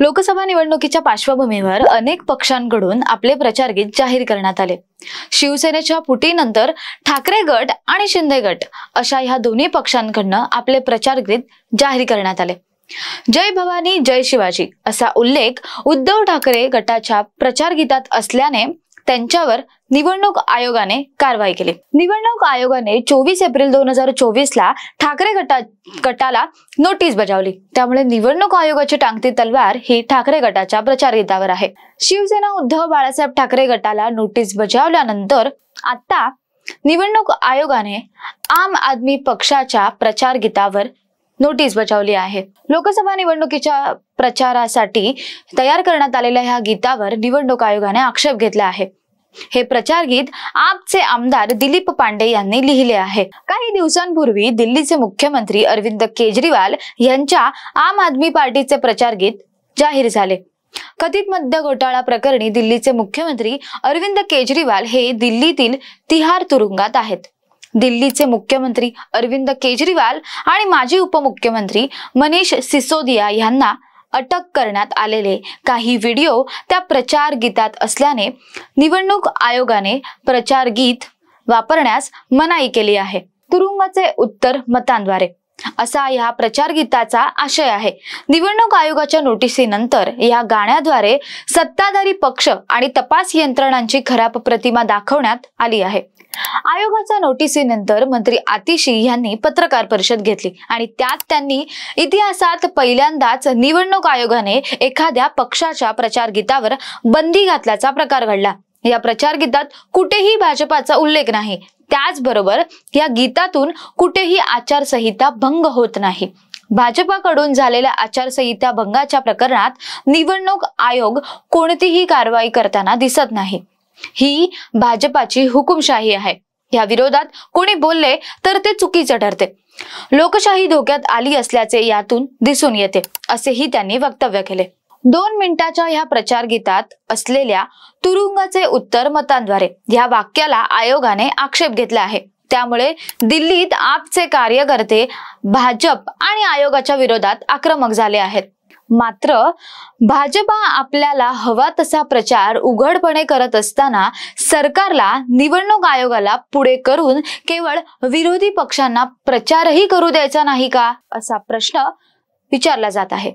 लोकसभा निवडणुकीच्या पार्श्वभूमीवर अनेक पक्षांकडून आपले प्रचार गीत जाहीर करण्यात आले. शिवसेनेच्या फुटीनंतर ठाकरे गट आणि शिंदे गट अशा ह्या दोन्ही पक्षांकडनं आपले प्रचार गीत जाहीर करण्यात आले. जय भवानी जय शिवाजी असा उल्लेख उद्धव ठाकरे गटाच्या प्रचारगीतात असल्याने त्यांच्यावर निवडणूक आयोगाने कारवाई केली. निवडणूक आयोगाने चोवीस एप्रिल दोन हजार चोवीस ला ठाकरे गटा गटाला नोटीस बजावली. त्यामुळे निवडणूक आयोगाची टांगती तलवार ही ठाकरे गटाच्या प्रचारगीतावर आहे. शिवसेना उद्धव बाळासाहेब ठाकरे गटाला नोटीस बजावल्यानंतर आता निवडणूक आयोगाने आम आदमी पक्षाच्या प्रचार गीतावर नोटीस बजावली आहे. लोकसभा निवडणुकीच्या प्रचारासाठी तयार करण्यात आलेल्या ह्या गीतावर निवडणूक आयोगाने आक्षेप घेतला आहे. हे प्रचार गीत आपचे आमदार दिलीप पांडे यांनी लिहिले आहे. काही दिवसांपूर्वी दिल्लीचे मुख्यमंत्री अरविंद केजरीवाल यांच्या आम आदमी पार्टीचे प्रचार गीत जाहीर झाले. कथित मद्य घोटाळा प्रकरणी दिल्लीचे मुख्यमंत्री अरविंद केजरीवाल हे दिल्लीतील तिहार तुरुंगात आहेत. दिल्लीचे मुख्यमंत्री अरविंद केजरीवाल आणि माजी उपमुख्यमंत्री मनीष सिसोदिया यांना अटक करण्यात आलेले. काही व्हिडिओ त्या प्रचार गीतात असल्याने निवडणूक आयोगाने प्रचार गीत वापरण्यास मनाई केली आहे. तुरुंगाचे उत्तर मतांद्वारे. असा या प्रचार गीताचा आशय आहे. निवडणूक आयोगाच्या नोटिसीनंतर या गाण्याद्वारे सत्ताधारी पक्ष आणि तपास यंत्रणांची खराब प्रतिमा दाखवण्यात आली आहे. आयोगाच्या नोटिसीनंतर मंत्री आतिशी यांनी पत्रकार परिषद घेतली आणि त्यात त्यांनी इतिहासात पहिल्यांदाच निवडणूक आयोगाने एखाद्या पक्षाच्या प्रचार गीतावर बंदी घातल्याचा प्रकार घडला. या प्रचार गीतात कुठेही भाजपाचा उल्लेख नाही. त्याचबरोबर या गीतातून कुठेही आचारसंहिता भंग होत नाही. भाजपाकडून झालेल्या आचारसंहिता भंगाच्या प्रकरणात निवडणूक आयोग कोणतीही कारवाई करताना दिसत नाही. ही भाजपाची हुकुमशाही आहे. या विरोधात कोणी बोलले तर ते चुकीचे ठरते. लोकशाही धोक्यात आली असल्याचे यातून दिसून येते असेही त्यांनी वक्तव्य केले. दोन मिनिटाच्या ह्या प्रचार गीतात असलेल्या तुरुंगाचे उत्तर मतांद्वारे ह्या वाक्याला आयोगाने आक्षेप घेतला आहे. त्यामुळे दिल्लीत आपचे कार्यकर्ते भाजप आणि आयोगाच्या विरोधात आक्रमक झाले आहेत. मात्र भाजपा आपल्याला हवा तसा प्रचार उघडपणे करत असताना सरकारला निवडणूक आयोगाला पुढे करून केवळ विरोधी पक्षांना प्रचारही करू द्यायचा नाही का? असा प्रश्न विचारला जात आहे.